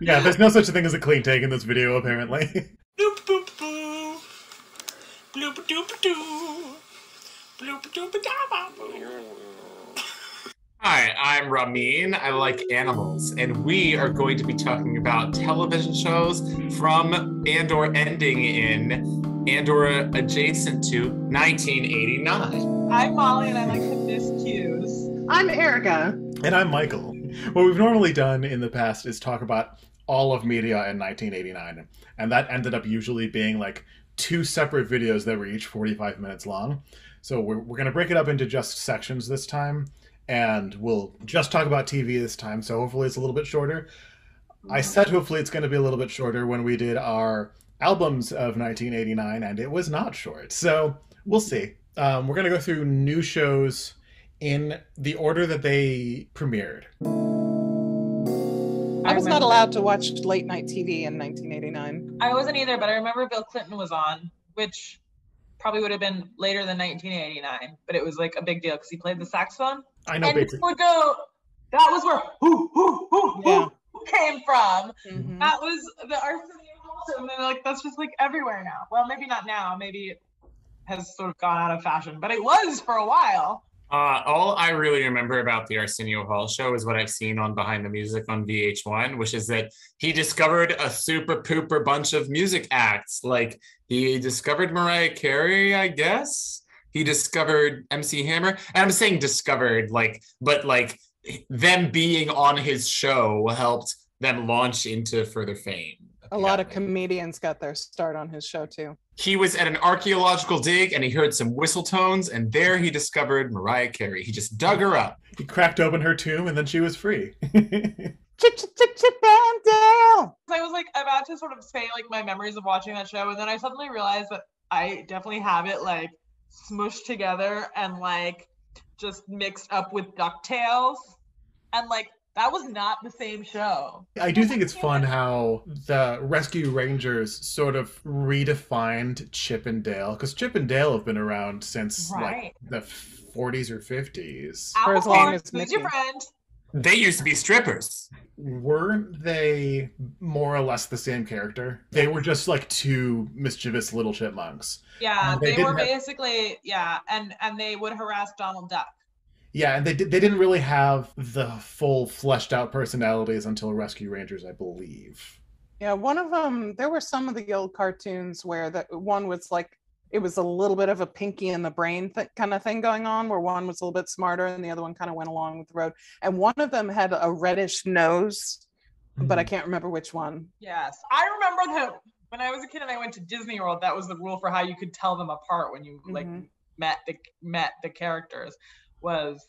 Yeah, there's no such thing as a clean take in this video, apparently. Bloop boop boo. Bloop doop doo. Bloop doop da boo. Hi, I'm Rameen. I like animals, and we are going to be talking about television shows from and or ending in and or adjacent to 1989. I'm Molly and I like to miss cues. I'm Erica. and I'm Michael. What we've normally done in the past is talk about all of media in 1989, and that ended up usually being like two separate videos that were each 45 minutes long. So we're, we're going to break it up into just sections this time, and we'll just talk about TV this time. So hopefully it's a little bit shorter. I said hopefully it's going to be a little bit shorter when we did our albums of 1989, and it was not short. So we'll see. Um, we're going to go through new shows in the order that they premiered. I was not allowed to watch late night TV in 1989. I wasn't either, but I remember Bill Clinton was on, which probably would have been later than 1989, but it was like a big deal because he played the saxophone. I know and basically. it would go, that was where who, who, who, Yeah. who came from. Mhm. That was the Arsenio Hall show, and then like that's just like everywhere now. Well, maybe not now. Maybe it has sort of gone out of fashion, but it was for a while. Uh, all I really remember about the Arsenio Hall show is what I've seen on Behind the Music on VH1, which is that he discovered a super pooper bunch of music acts. Like he discovered Mariah Carey, I guess. He discovered MC Hammer. And I'm saying discovered, like, but like them being on his show helped them launch into further fame. A lot of comedians got their start on his show too. He was at an archaeological dig and he heard some whistle tones, and there he discovered Mariah Carey. He just dug her up. He cracked open her tomb and then she was free. Chip, chip, chip, chip, and Dale. I was like about to sort of say like my memories of watching that show, and then I suddenly realized that I definitely have it like smushed together and like just mixed up with Ducktales, and like that was not the same show. I do think it's fun how the Rescue Rangers sort of redefined Chip and Dale because Chip and Dale have been around since Right. like the 40s or 50s. For as Apple long as who's your friend? They used to be strippers. Weren't they more or less the same character? They were just like two mischievous little chipmunks. Yeah, Uh, they they, were didn't have- basically yeah, and and they would harass Donald Duck. Yeah, and they did, they didn't really have the full fleshed out personalities until Rescue Rangers, I believe. Yeah, one of them. There were some of the old cartoons where the one was like it was a little bit of a pinky in the brain th- kind of thing going on, where one was a little bit smarter and the other one kind of went along with the road. And one of them had a reddish nose, but I can't remember which one. Yes, I remember that when I was a kid and I went to Disney World. That was the rule for how you could tell them apart when you like Mhm. met the met the characters. Was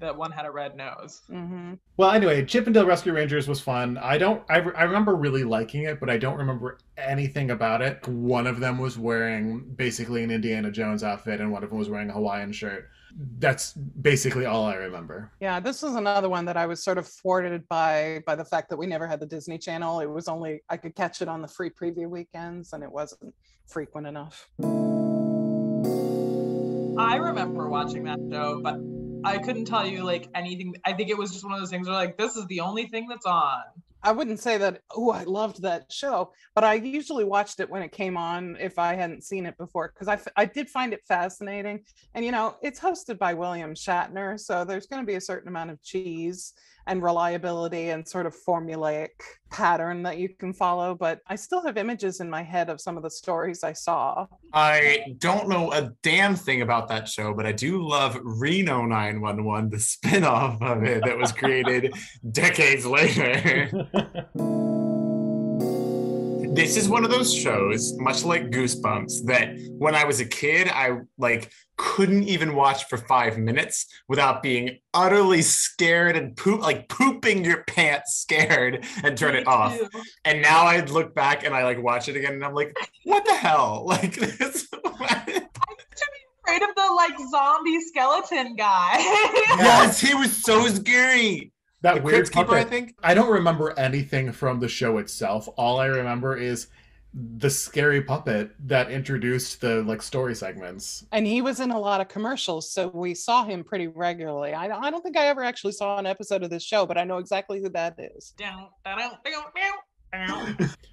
that one had a red nose? hmm Well, anyway, Chip and Dale Rescue Rangers was fun. I don't. I, re- I remember really liking it, but I don't remember anything about it. One of them was wearing basically an Indiana Jones outfit, and one of them was wearing a Hawaiian shirt. That's basically all I remember. Yeah, this was another one that I was sort of thwarted by by the fact that we never had the Disney Channel. It was only I could catch it on the free preview weekends, and it wasn't frequent enough. I remember watching that show, but I couldn't tell you like anything. I think it was just one of those things where like this is the only thing that's on. I wouldn't say that, oh, I loved that show, but I usually watched it when it came on if I hadn't seen it before, because I, f- I did find it fascinating. And, you know, it's hosted by William Shatner, so there's going to be a certain amount of cheese and reliability and sort of formulaic pattern that you can follow. But I still have images in my head of some of the stories I saw. I don't know a damn thing about that show, but I do love Reno 911, the spin-off of it that was created decades later. this is one of those shows, much like Goosebumps, that when I was a kid, I like couldn't even watch for five minutes without being utterly scared and poop like pooping your pants scared and turn Me it off. too. And now I look back and I like watch it again and I'm like, what the hell? Like this I used to be afraid of the like zombie skeleton guy. Yes, he was so scary. That The weird Crypt Keeper, I think. I don't remember anything from the show itself. All I remember is the scary puppet that introduced the like story segments. And he was in a lot of commercials, so we saw him pretty regularly. I, I don't think I ever actually saw an episode of this show, but I know exactly who that is.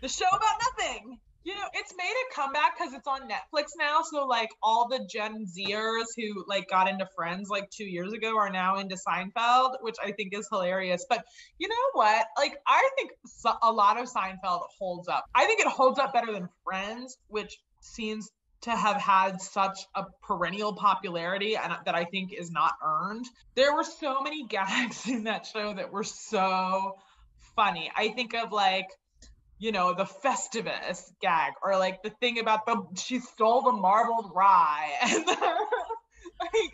The show about nothing. You know, it's made a comeback because it's on Netflix now. So like all the Gen Zers who like got into Friends like two years ago are now into Seinfeld, which I think is hilarious. But you know what? Like I think a lot of Seinfeld holds up. I think it holds up better than Friends, which seems to have had such a perennial popularity and uh, that I think is not earned. There were so many gags in that show that were so funny. I think of like you know, the Festivus gag, or like the thing about the she stole the marbled rye, and like,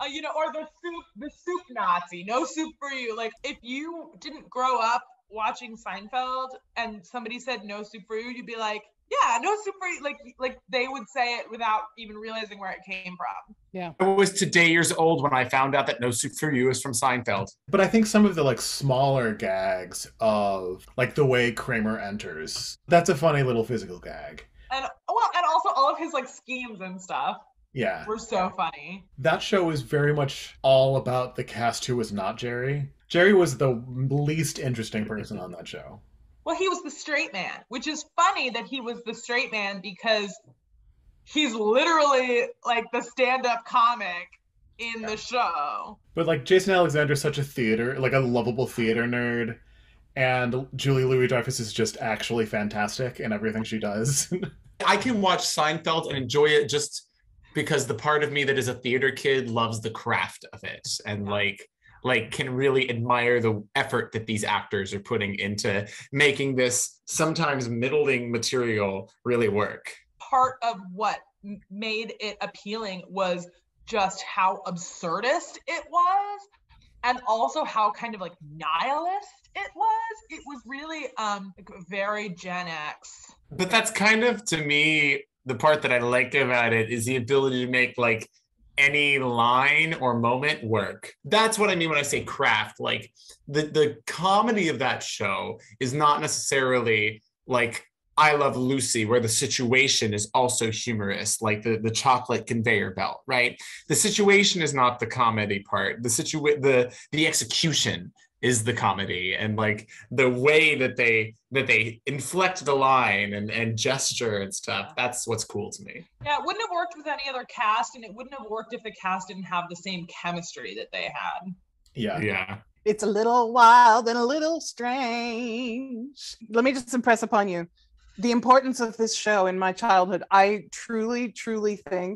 uh, you know, or the soup, the soup Nazi, no soup for you. Like, if you didn't grow up watching Seinfeld and somebody said no soup for you, you'd be like, yeah, no super. Like, like they would say it without even realizing where it came from. Yeah. I was today years old when I found out that No Soup for You is from Seinfeld. But I think some of the like smaller gags of like the way Kramer enters, that's a funny little physical gag. And well, and also all of his like schemes and stuff Yeah. were so funny. That show is very much all about the cast who was not Jerry. Jerry was the least interesting person on that show. Well, he was the straight man, which is funny that he was the straight man because he's literally like the stand-up comic in the show. But like Jason Alexander is such a theater, like a lovable theater nerd, and Julia Louis-Dreyfus is just actually fantastic in everything she does. I can watch Seinfeld and enjoy it just because the part of me that is a theater kid loves the craft of it and like like can really admire the effort that these actors are putting into making this sometimes middling material really work. Part of what made it appealing was just how absurdist it was and also how kind of like nihilist it was. It was really um very Gen X. But that's kind of to me the part that I like about it is the ability to make like any line or moment work. That's what I mean when I say craft. Like the the comedy of that show is not necessarily like I Love Lucy, where the situation is also humorous, like the, the chocolate conveyor belt, right? The situation is not the comedy part. The situa- the the execution is the comedy and like the way that they that they inflect the line and, and gesture and stuff that's what's cool to me Yeah, it wouldn't have worked with any other cast, and it wouldn't have worked if the cast didn't have the same chemistry that they had. yeah. yeah It's a little wild and a little strange. Let me just impress upon you the importance of this show in my childhood. I truly, truly think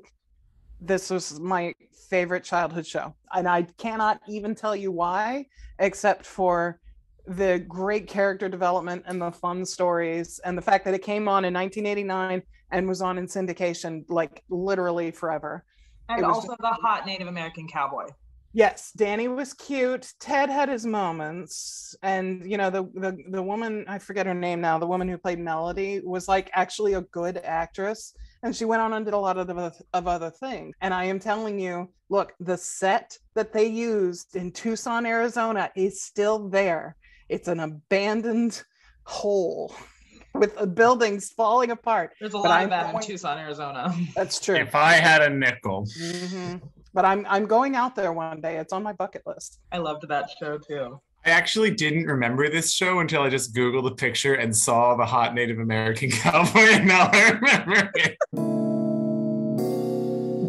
this was my favorite childhood show. And I cannot even tell you why, except for the great character development and the fun stories and the fact that it came on in 1989 and was on in syndication like literally forever. And also the hot Native American cowboy. Yes, Danny was cute. Ted had his moments, and you know the the the woman I forget her name now. The woman who played Melody was like actually a good actress, and she went on and did a lot of the, of other things. And I am telling you, look, the set that they used in Tucson, Arizona, is still there. It's an abandoned hole with the buildings falling apart. There's a But lot I'm of that in Tucson, Arizona. That's true. if i had a nickel Mhm. But I'm I'm going out there one day. It's on my bucket list. I loved that show too. I actually didn't remember this show until i just googled the picture and saw the hot native american cowboy and now i remember it.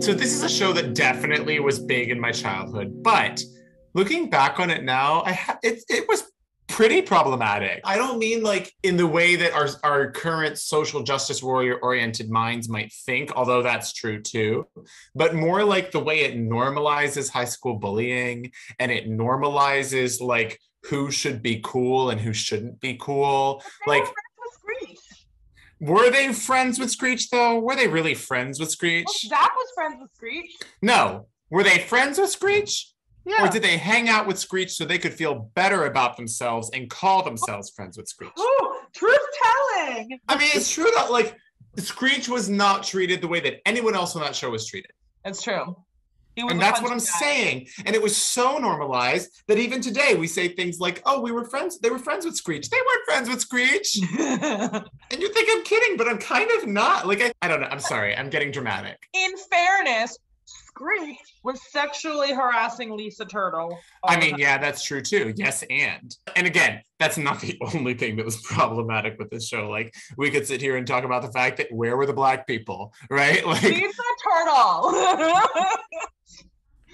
So this is a show that definitely was big in my childhood but looking back on it now i ha- it, it was pretty problematic. I don't mean like in the way that our, our current social justice warrior oriented minds might think although that's true too but more like the way it normalizes high school bullying and it normalizes like who should be cool and who shouldn't be cool. They like were friends with Screech. were they friends with screech though? Were they really friends with screech? Well, Zach was friends with Screech. no. Were they friends with screech Yeah. or did they hang out with Screech so they could feel better about themselves and call themselves friends with Screech? Oh, truth telling. I mean, it's true that like Screech was not treated the way that anyone else on that show was treated. That's true. And that's what I'm guy. saying. And it was so normalized that even today we say things like, oh, we were friends. They were friends with Screech. They weren't friends with Screech. And you think I'm kidding, but I'm kind of not. Like, I, I don't know. I'm sorry. I'm getting dramatic. In fairness, Screech was sexually harassing Lisa Turtle. I mean, yeah, that's true too. Yes, and and again, that's not the only thing that was problematic with this show. Like, we could sit here and talk about the fact that where were the black people, right? Like, Lisa Turtle.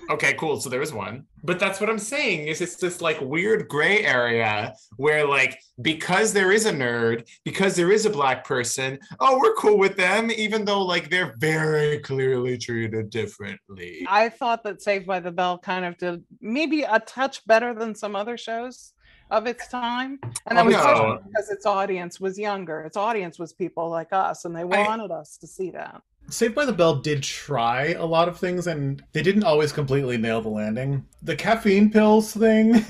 okay, cool. So there was one, but that's what I'm saying. Is it's this like weird gray area where, like, because there is a nerd, because there is a black person, oh, we're cool with them, even though like they're very clearly treated differently. I thought that Saved by the Bell kind of did maybe a touch better than some other shows of its time. And that Oh, was no. because its audience was younger. Its audience was people like us, and they I- wanted us to see that. Saved by the Bell did try a lot of things, and they didn't always completely nail the landing. The caffeine pills thing,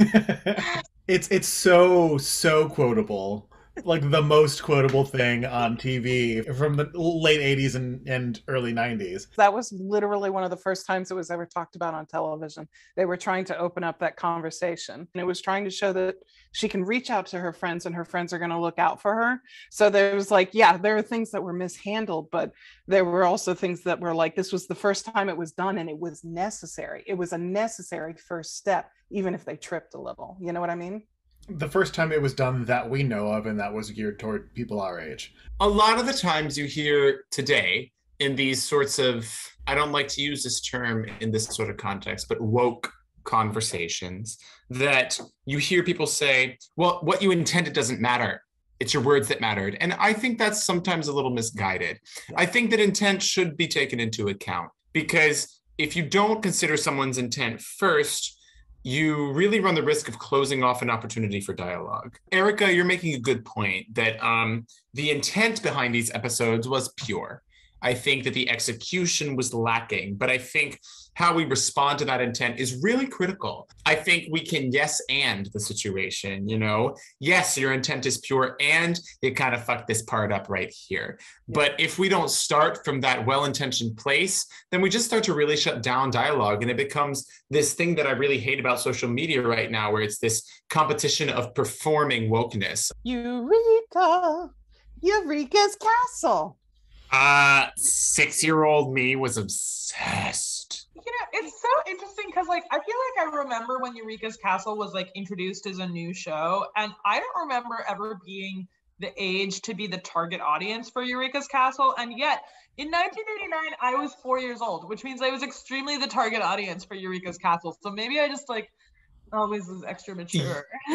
it's it's so so quotable, like the most quotable thing on TV from the late '80s and, and early '90s. That was literally one of the first times it was ever talked about on television. They were trying to open up that conversation, and it was trying to show that she can reach out to her friends, and her friends are going to look out for her. So there was like, yeah, there are things that were mishandled, but there were also things that were like, this was the first time it was done, and it was necessary. It was a necessary first step, even if they tripped a little. You know what I mean? The first time it was done that we know of, and that was geared toward people our age. a lot of the times you hear today in these sorts of i don't like to use this term in this sort of context but woke conversations that you hear people say well what you intended doesn't matter. It's your words that mattered. And i think that's sometimes a little misguided. I think that intent should be taken into account because if you don't consider someone's intent first you really run the risk of closing off an opportunity for dialogue. Erica, you're making a good point that um, the intent behind these episodes was pure. I think that the execution was lacking, but I think how we respond to that intent is really critical. I think we can yes and the situation, you know, yes, your intent is pure and you kind of fucked this part up right here. But if we don't start from that well intentioned place, then we just start to really shut down dialogue and it becomes this thing that I really hate about social media right now, where it's this competition of performing wokeness. Eureka! Eureeka's Castle. Uh, six year old me was obsessed. You know, it's so interesting because, like, I feel like I remember when Eureeka's Castle was like introduced as a new show, and I don't remember ever being the age to be the target audience for Eureeka's Castle. And yet, in 1989, I was four years old, which means I was extremely the target audience for Eureeka's Castle. So maybe I just like always was extra mature.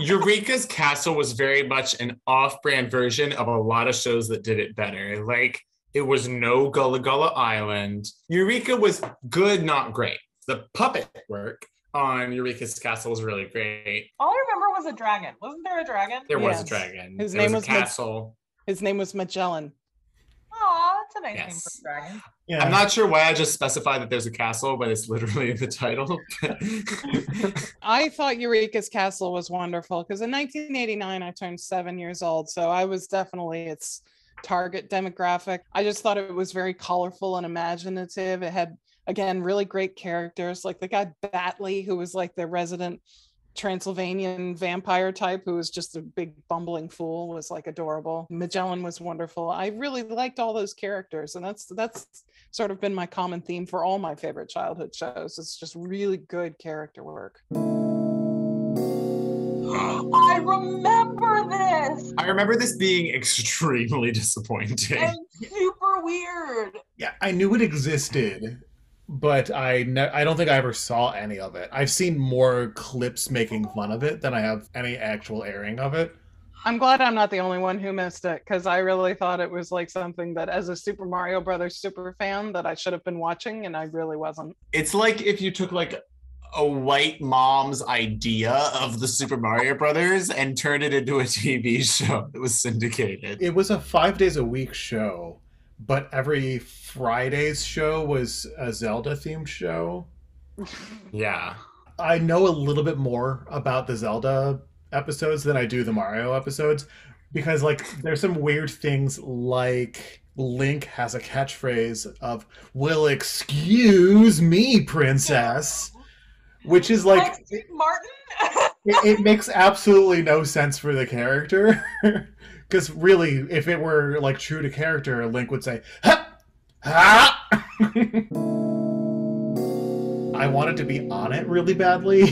Eureeka's Castle was very much an off brand version of a lot of shows that did it better. Like, it was no Gullah Gullah Island. Eureeka was good, not great. The puppet work on Eureeka's Castle was really great. All I remember was a dragon. Wasn't there a dragon? There was a dragon. His there name was was a Maj- castle. His name was Magellan. Aw, that's a nice name for a dragon. Yeah, I'm not sure why I just specified that there's a castle, but it's literally in the title. I thought Eureeka's Castle was wonderful because in 1989 I turned seven years old, so I was definitely its target demographic. I just thought it was very colorful and imaginative. It had again really great characters, like the guy Batly, who was like the resident Transylvanian vampire type, who was just a big bumbling fool, was like adorable. Magellan was wonderful. I really liked all those characters, and that's that's sort of been my common theme for all my favorite childhood shows. It's just really good character work. I remember this. I remember this being extremely disappointing. and super weird. yeah, I knew it existed, but I ne- I don't think I ever saw any of it. I've seen more clips making fun of it than I have any actual airing of it. I'm glad I'm not the only one who missed it because I really thought it was like something that, as a Super Mario Brothers super fan, that I should have been watching, and I really wasn't. It's like if you took like a white mom's idea of the Super Mario Brothers and turned it into a TV show that was syndicated. It was a five days a week show, but every Friday's show was a Zelda themed show. Yeah. I know a little bit more about the Zelda episodes than I do the Mario episodes because like there's some weird things like Link has a catchphrase of "Will excuse me, princess," which is like Like Martin. it, it makes absolutely no sense for the character because really if it were like true to character link would say ha ha I wanted to be on it really badly.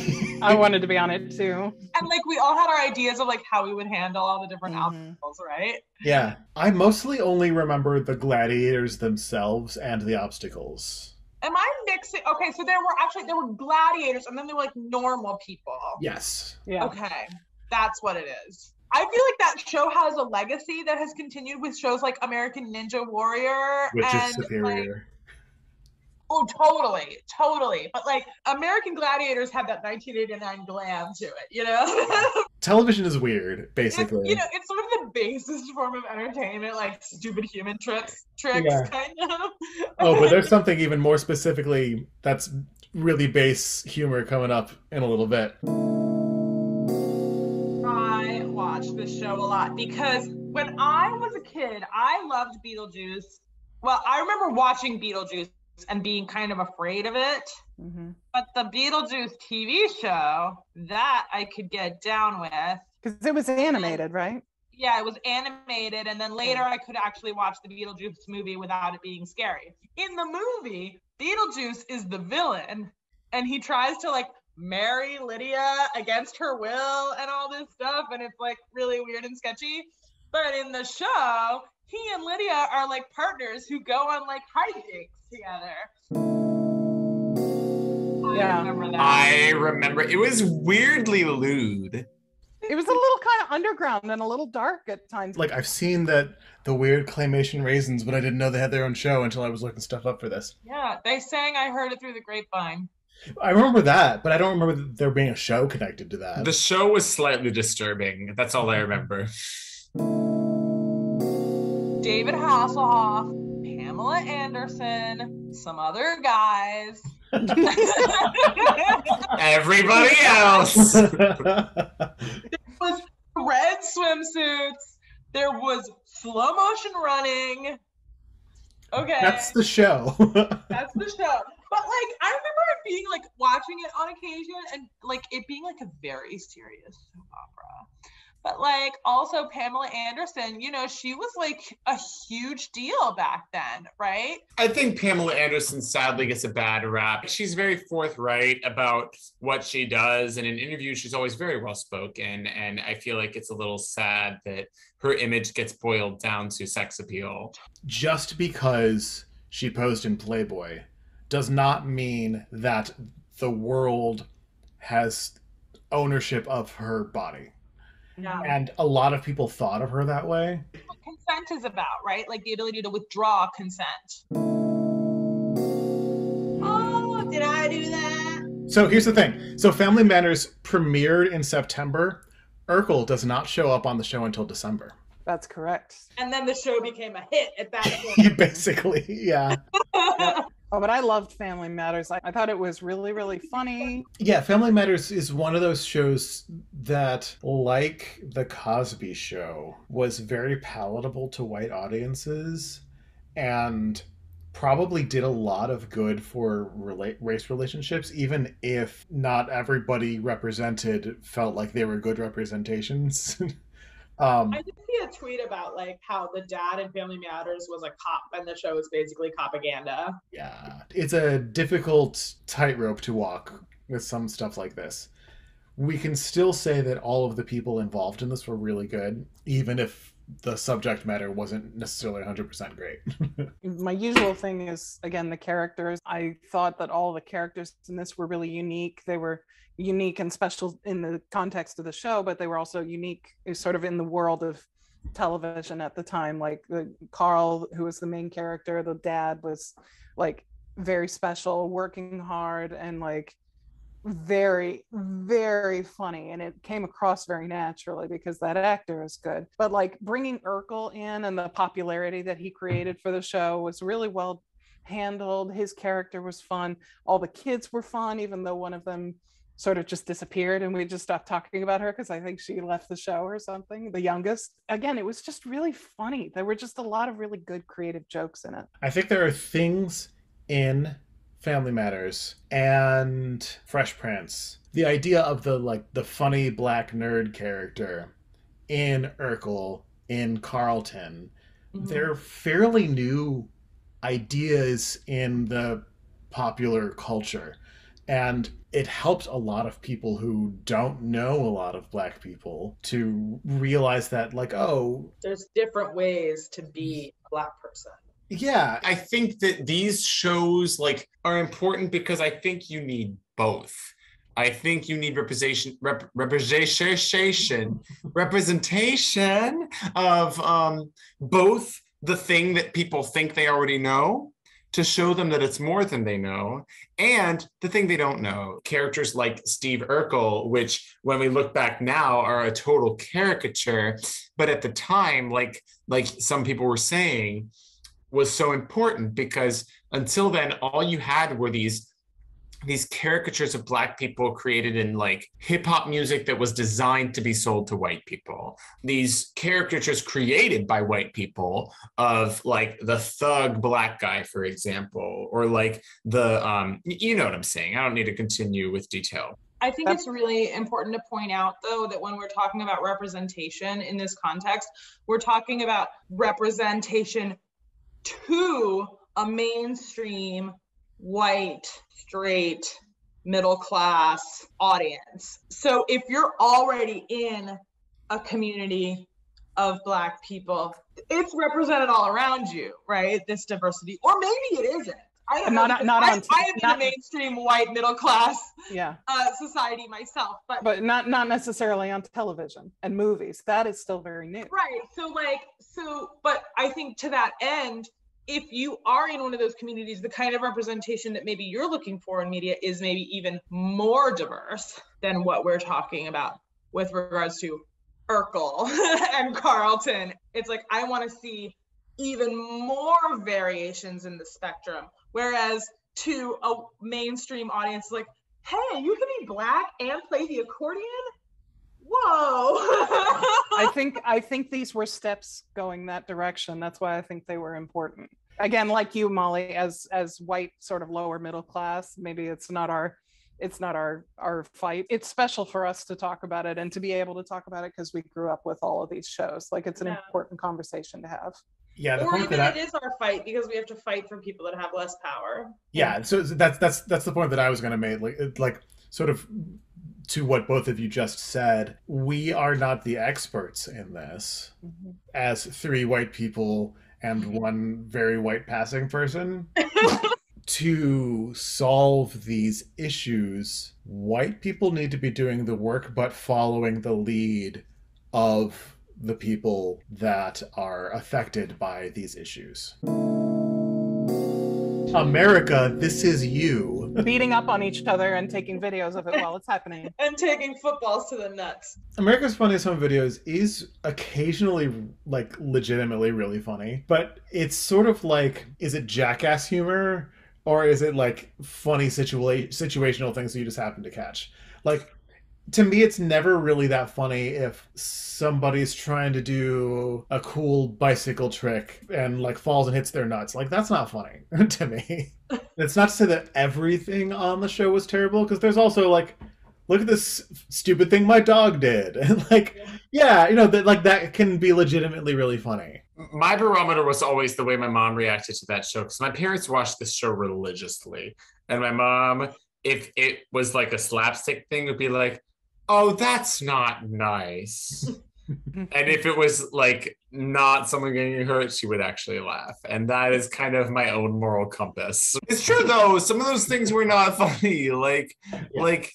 I wanted to be on it too. And like we all had our ideas of like how we would handle all the different Mhm. obstacles, right? yeah. I mostly only remember the gladiators themselves and the obstacles. Am I mixing? Okay, so there were actually there were gladiators, and then there were like normal people. Yes. Yeah. Okay, that's what it is. I feel like that show has a legacy that has continued with shows like American Ninja Warrior Which and is superior. oh, totally, totally. But like American Gladiators had that 1989 glam to it, you know. Television is weird, It's, basically. you know, it's sort of the basest form of entertainment, like stupid human tricks, tricks, Yeah. kind of. oh, but there's something even more specifically that's really base humor coming up in a little bit. I watched this show a lot because when I was a kid, I loved Beetlejuice. Well, I remember watching Beetlejuice and being kind of afraid of it. hmm But the Beetlejuice TV show, that I could get down with. Because it was animated, right? Yeah, it was animated, and then later I could actually watch the Beetlejuice movie without it being scary. In the movie, Beetlejuice is the villain, and he tries to like marry Lydia against her will and all this stuff, and it's like really weird and sketchy. But in the show, he and Lydia are like partners who go on like hijinks together. Yeah. I remember that. I remember it was weirdly lewd. It was a little kind of underground and a little dark at times. Like I've seen that the weird claymation raisins, but I didn't know they had their own show until I was looking stuff up for this. yeah, they sang I heard it through the grapevine. I remember that, but I don't remember there being a show connected to that. The show was slightly disturbing. That's all I remember. David Hasselhoff, Pamela Anderson, some other guys. Everybody else. there was red swimsuits. There was slow motion running. Okay, That's the show. that's the show. But like, I remember it being like watching it on occasion and like it being like a very serious soap opera. But like also Pamela Anderson, you know, she was like a huge deal back then, right? I think Pamela Anderson sadly gets a bad rap. She's very forthright about what she does. And in interviews, she's always very well spoken. And I feel like it's a little sad that her image gets boiled down to sex appeal. Just because she posed in Playboy does not mean that the world has ownership of her body. Yeah. And a lot of people thought of her that way. What consent is about, right? Like the ability to withdraw consent. Oh, did I do that? So here's the thing. So Family Matters premiered in September. Urkel does not show up on the show until December. That's correct. And then the show became a hit at that point. Basically, yeah. Oh, but I loved Family Matters. I, I thought it was really, really funny. Yeah, Family Matters is one of those shows that, like The Cosby Show, was very palatable to white audiences and probably did a lot of good for rela- race relationships, even if not everybody represented felt like they were good representations. um, I did see a tweet about like how the dad in Family Matters was a cop and the show is basically propaganda. yeah, it's a difficult tightrope to walk with some stuff like this. We can still say that all of the people involved in this were really good, even if the subject matter wasn't necessarily 100% great. My usual thing is, again, the characters. I thought that all the characters in this were really unique. They were unique and special in the context of the show, but they were also unique eh, sort of in the world of television at the time. Like the Carl, who was the main character, the dad was like very special, working hard, and like very very funny and it came across very naturally because that actor is good. But like bringing urkel in and the popularity that he mm-hmm. created for the show was really well handled. His character was fun. All the kids were fun even though one of them sort of just disappeared and we just stopped talking about her because i think she left the show or something the youngest. Again it was just really funny. There were just a lot of really good creative jokes in it. I think there are things in Family Matters and Fresh Prince. The idea of the like the funny black nerd character in Urkel in Carlton. Mm-hmm. They're fairly new ideas in the popular culture. And it helped a lot of people who don't know a lot of black people to realize that, like, oh, There's different ways to be a black person. Yeah, I think that these shows like are important because I think you need both. I think you need representation, rep, representation, representation of um, both the thing that people think they already know to show them that it's more than they know and the thing they don't know characters like steve urkel which when we look back now are a total caricature but at the time like like some people were saying was so important because until then all you had were these these caricatures of black people created in like hip hop music that was designed to be sold to white people. These caricatures created by white people of like the thug black guy for example or like the um you know what i'm saying. I don't need to continue with detail. I think it's really important to point out, though, that when we're talking about representation in this context, we're talking about representation to a mainstream white, straight, middle class audience. So if you're already in a community of Black people, it's represented all around you, right? This diversity, or maybe it isn't. I don't Not- not I, on I am not- in a mainstream white middle class Yeah, uh, society myself, but, but not not necessarily on television and movies. That is still very new. right. So like, so, but I think to that end, if you are in one of those communities, the kind of representation that maybe you're looking for in media is maybe even more diverse than what we're talking about with regards to Urkel and Carlton. It's like I want to see even more variations in the spectrum. Whereas to a mainstream audience, like, hey, you can be black and play the accordion. Whoa! I think I think these were steps going that direction. That's why I think they were important. Again, like you, Molly, as as white sort of lower middle class, maybe it's not our it's not our our fight. It's special for us to talk about it and to be able to talk about it because we grew up with all of these shows. Like it's an Yeah. important conversation to have. yeah. The or point even that I, it is our fight because we have to fight for people that have less power. yeah so so that's that's that's the point that i was going to make like like sort of to what both of you just said we are not the experts in this mm-hmm. as three white people and mm-hmm. one very white passing person to solve these issues. White people need to be doing the work but following the lead of the people that are affected by these issues. America this is you Beating up on each other and taking videos of it while it's happening. And taking footballs to the nuts. America's Funniest Home Videos is occasionally like legitimately really funny, but it's sort of like is it jackass humor or is it like funny situa- situational things that you just happen to catch? Like to me it's never really that funny if somebody's trying to do a cool bicycle trick and like falls and hits their nuts. Like that's not funny to me. it's not to say that everything on the show was terrible because there's also like look at this stupid thing my dog did and like yeah you know that like that can be legitimately really funny my barometer was always the way my mom reacted to that show because my parents watched this show religiously and my mom if it was like a slapstick thing would be like oh that's not nice and if it was like not someone getting hurt she would actually laugh and that is kind of my own moral compass it's true though some of those things were not funny like like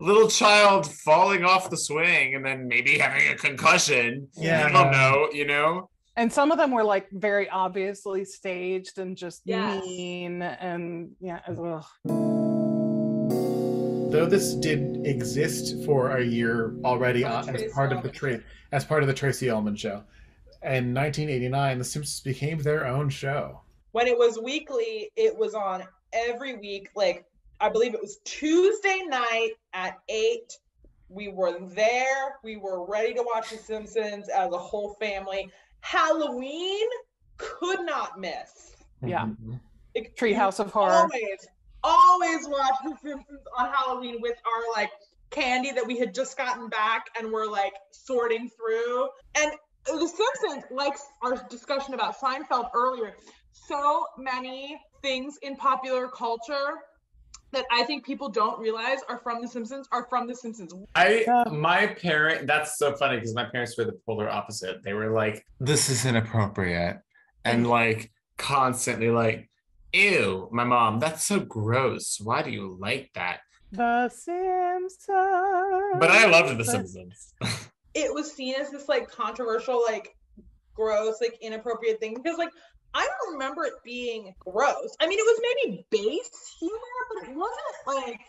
little child falling off the swing and then maybe having a concussion Yeah. i don't know you know And some of them were like very obviously staged and just Yes. mean and yeah. ugh. Though this did exist for a year already uh, as part of the Ullman tra- as part of the Tracey Ullman show in 1989 the Simpsons became their own show When it was weekly, it was on every week. Like I believe it was Tuesday night at eight. We were there. We were ready to watch The Simpsons as a whole family. Halloween could not miss. Yeah. Mhm. Like, Treehouse of Horror. Always, always watch The Simpsons on Halloween with our like candy that we had just gotten back and we're like sorting through. And The Simpsons, like our discussion about Seinfeld earlier, so many things in popular culture that I think people don't realize are from The Simpsons are from The Simpsons. I my parent that's so funny because my parents were the polar opposite. They were like, this is inappropriate. And like constantly like, ew, my mom, that's so gross. Why do you like that? The Simpsons. But I loved The Simpsons. It was seen as this like controversial, like gross, like inappropriate thing because like I don't remember it being gross. I mean, it was maybe base humor, but it wasn't like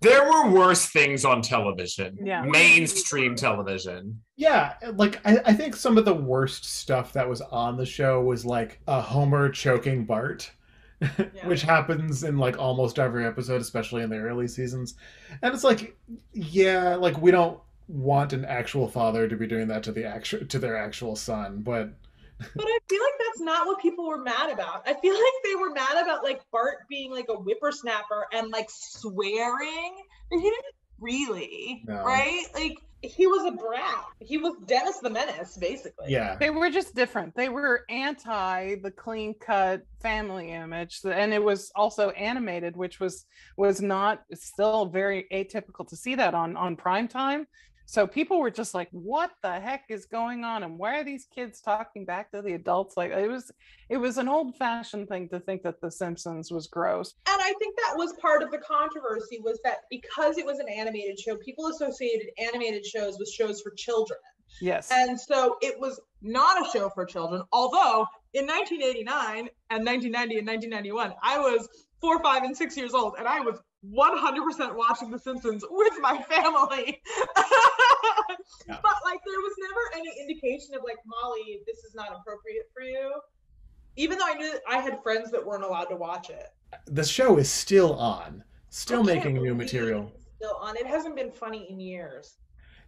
There were worse things on television. Yeah. Mainstream television. Yeah, like I, I think some of the worst stuff that was on the show was like a Homer choking Bart, which happens in like almost every episode, especially in the early seasons. And it's like, yeah, like we don't want an actual father to be doing that to the actual to their actual son, but But I feel like that's not what people were mad about. I feel like they were mad about like Bart being like a whippersnapper and like swearing. He didn't really, No. right? Like he was a brat. He was Dennis the Menace, basically. yeah. They were just different. They were anti the clean cut family image, and it was also animated, which was was not still very atypical to see that on on prime time. So people were just like, "What the heck is going on?" And why are these kids talking back to the adults? Like it was, it was an old fashioned thing to think that The Simpsons was gross. And I think that was part of the controversy was that because it was an animated show, people associated animated shows with shows for children. Yes. And so it was not a show for children. Although in 1989 and 1990 and 1991, I was four, five, and six years old, and I was 100% watching The Simpsons with my family. Yeah. But like, there was never any indication of like, Molly, this is not appropriate for you. Even though I knew that I had friends that weren't allowed to watch it. The show is still on, still making new material. Still on. It hasn't been funny in years.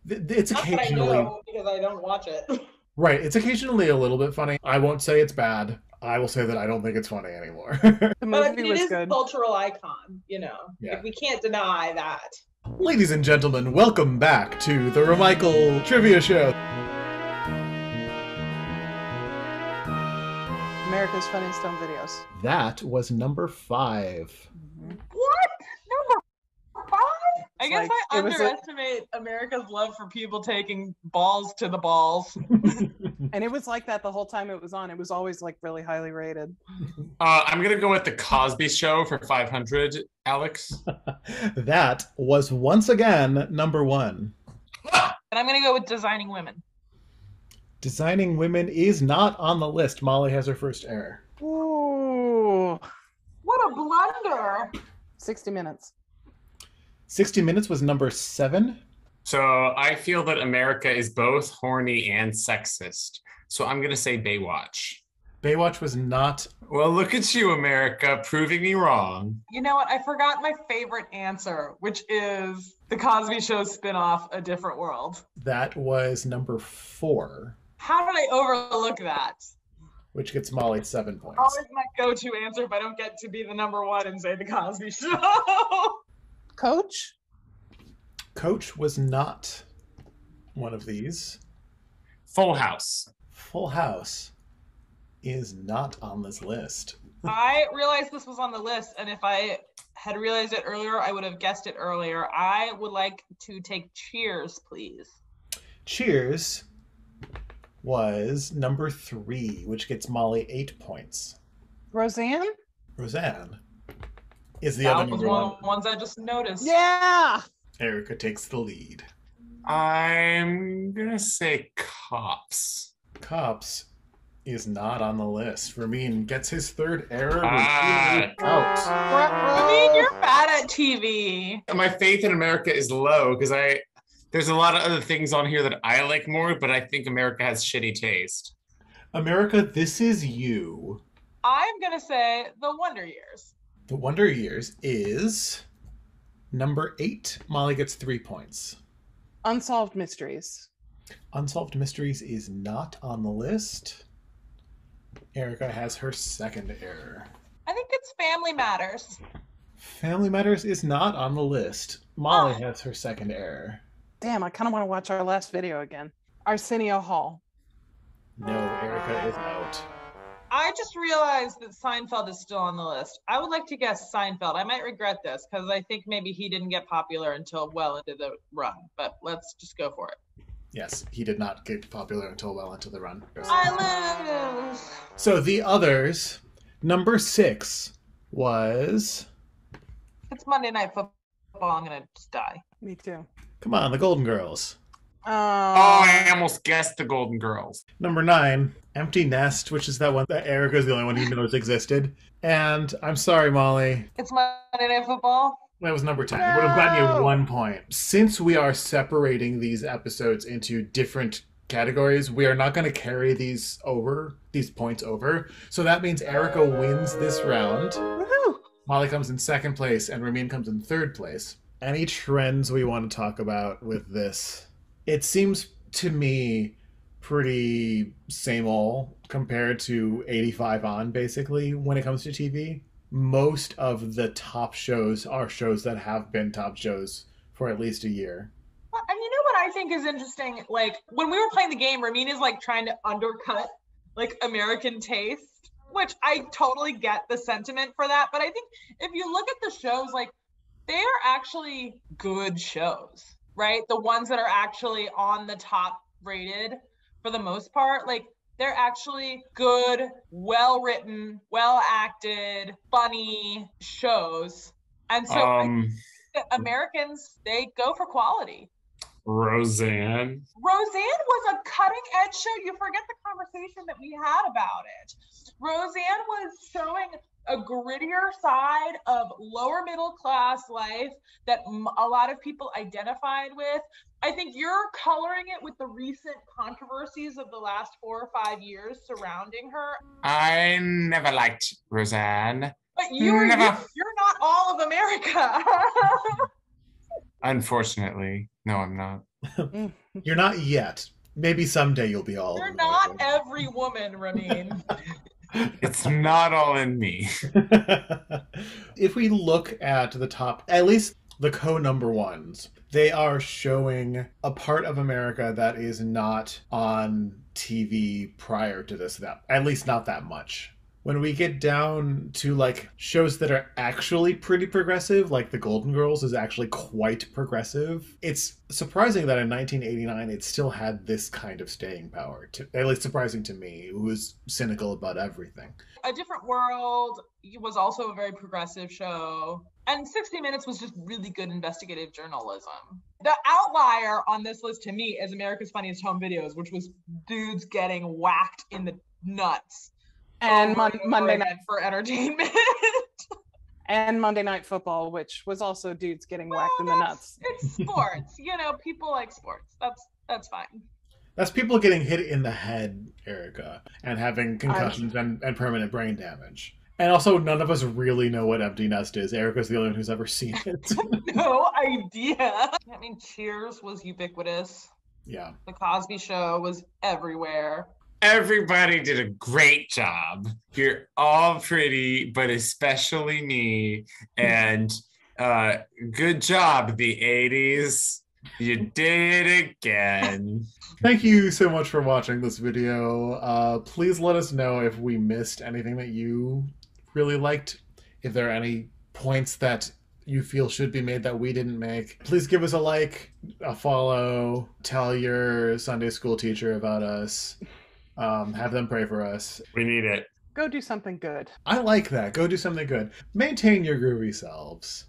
It's Not I occasionally know because I don't watch it. right. It's occasionally a little bit funny. I won't say it's bad. I will say that I don't think it's funny anymore. the But I mean, it was is a cultural icon, you know. Yeah. Like, we can't deny that. Ladies and gentlemen, welcome back to the Ramichael Trivia Show. America's Funniest Home Videos. That was number five. What? Number five? I guess like- I it was a- underestimate America's love for people taking balls to the balls. And it was like that the whole time it was on. It was always like really highly rated. Uh, I'm gonna go with the Cosby Show for 500, Alex. that was once again number one. And I'm gonna go with designing women. Designing women is not on the list. Molly has her first error. Ooh. What a blunder! 60 minutes. 60 Minutes was number seven. So I feel that America is both horny and sexist. So I'm gonna say Baywatch. Baywatch was not. Well, look at you, America, proving me wrong. You know what? I forgot my favorite answer, which is the Cosby Show spin-off, A Different World. That was number four, How did I overlook that? which gets Molly seven points. Always my go-to answer if I don't get to be the number one and say the Cosby Show. Coach? Coach was not one of these. Full House. Full House is not on this list. I realized this was on the list, and if I had realized it earlier, I would have guessed it earlier. I would like to take Cheers, please. Cheers was number three, which gets Molly eight points. Roseanne? Roseanne is the that other was number one one. of the ones I just noticed. Yeah. Erica takes the lead. I'm gonna say Cops. Cops is not on the list. Rameen gets his third error. Ah. Rameen out. I mean, you're bad at TV. My faith in America is low because I there's a lot of other things on here that I like more, but I think America has shitty taste. America, this is you. I'm gonna say The Wonder Years. The Wonder Years is number eight. Molly gets three points. Unsolved Mysteries. Unsolved Mysteries is not on the list. Erica has her second error. I think it's Family Matters. Family Matters is not on the list. Molly ah. has her second error. Damn, I kind of want to watch our last video again. Arsenio Hall. No, Erica is out. I just realized that Seinfeld is still on the list. I would like to guess Seinfeld. I might regret this because I think maybe he didn't get popular until well into the run, but let's just go for it. Yes, he did not get popular until well into the run. I lose. So the others, number six was It's Monday Night Football. I'm going to just die. Me too. come on, the Golden Girls. Um, Oh, I almost guessed the Golden Girls. Number nine, Empty Nest, which is that one that Erica is the only one who knows existed. And I'm sorry, Molly, It's Monday Night Football. that was number 10. It would have gotten you one point. Since we are separating these episodes into different categories, we are not going to carry these over, these points over. So that means Erica wins this round. woohoo! Molly comes in second place, and Rameen comes in third place. Any trends we want to talk about with this? It seems to me pretty same old compared to 85 on, basically, when it comes to TV. Most of the top shows are shows that have been top shows for at least a year. And you know what I think is interesting? Like when we were playing the game, Rameen is like trying to undercut like American taste, which I totally get the sentiment for that. But I think if you look at the shows, like they are actually good shows, right? The ones that are actually on the top rated for the most part, like they're actually good, well written, well acted, funny shows. And so Um, Americans, they go for quality. Roseanne. Roseanne was a cutting edge show. You forget the conversation that we had about it. Roseanne was showing a grittier side of lower middle class life that m- a lot of people identified with. I think you're coloring it with the recent controversies of the last four or five years surrounding her. I never liked Roseanne. But you're Never. you're, you're not all of America. Unfortunately, no, I'm not. You're not yet. Maybe someday you'll be all. you're of not every woman, Rameen. It's not all in me. if we look at the top, at least the co number ones, they are showing a part of America that is not on TV prior to this, that at least not that much. When we get down to like shows that are actually pretty progressive, like The Golden Girls is actually quite progressive, it's surprising that in 1989 it still had this kind of staying power. To, at least surprising to me, who was cynical about everything. A Different World was also a very progressive show. And 60 Minutes was just really good investigative journalism. The outlier on this list to me is America's Funniest Home Videos, which was dudes getting whacked in the nuts. And Mon- Monday night for entertainment. and Monday Night Football, which was also dudes getting whacked in the nuts. It's sports. you know, people like sports. That's that's fine. That's people getting hit in the head, Erica, and having concussions and, and permanent brain damage. And also, none of us really know what empty nest is. Erica's the only one who's ever seen it. No idea. I mean, Cheers was ubiquitous. yeah. The Cosby Show was everywhere. Everybody did a great job. You're all pretty, but especially me. And uh, good job, the 80s. You did it again. Thank you so much for watching this video. Uh, please let us know if we missed anything that you really liked. If there are any points that you feel should be made that we didn't make, please give us a like, a follow, tell your Sunday school teacher about us, um, have them pray for us. We need it. Go do something good. I like that. Go do something good. Maintain your groovy selves.